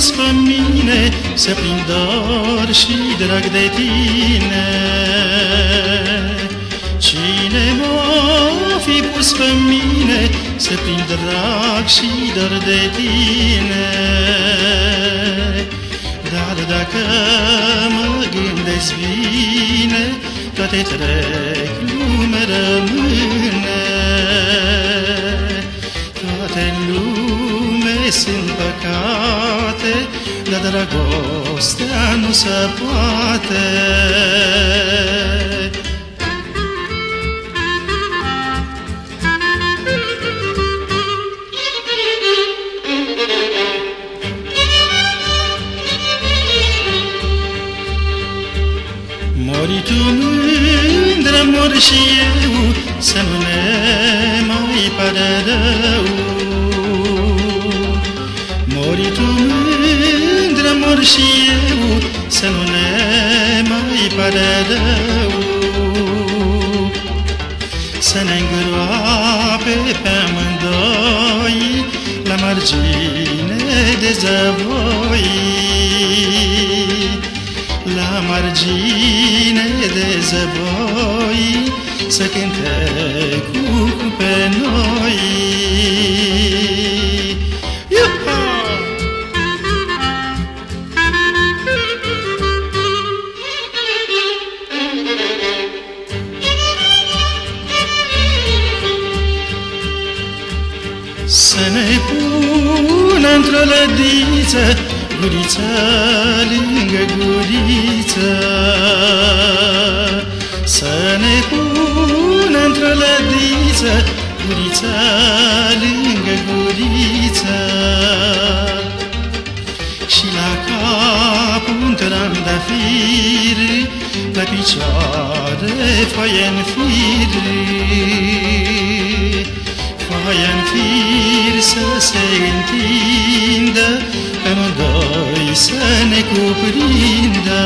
pus pe mine să prind dor și drag de tine. Cine m-a fi pus pe mine să prind drag și dor de tine? Dar dacă mă gândesc bine, toate trec, lume rămâne. Păcate, dar dragostea nu se poate. Mori tu mândră, mor și eu, să nu ne mai pare rău. Mori tu mândră, mor și eu, să nu ne mai pare rău. Să ne îngroape pe amândoi la margine de zăvoi la margine de zăvoi să cânte cu Să ne pună într-o lădiță Guriță lângă guriță. Să ne pună într-o lădiță Guriță lângă guriță. Și la cap un trandafir La picioare foaie în fir se întindă Pe amândoi să ne cuprindă